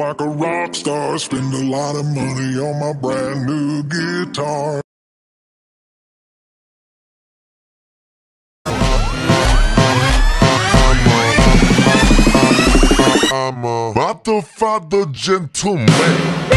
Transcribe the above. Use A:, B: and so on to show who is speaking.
A: like a rock star. Spend a lot of money on my brand new guitar. A motherfucker gentleman.